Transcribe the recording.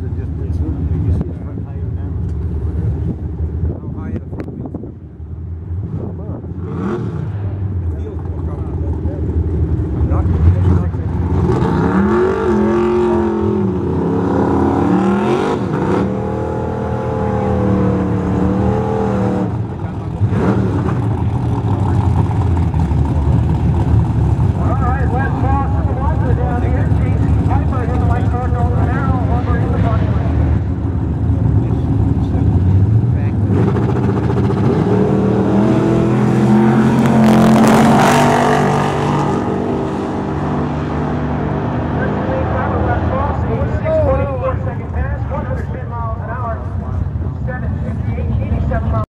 to just come from.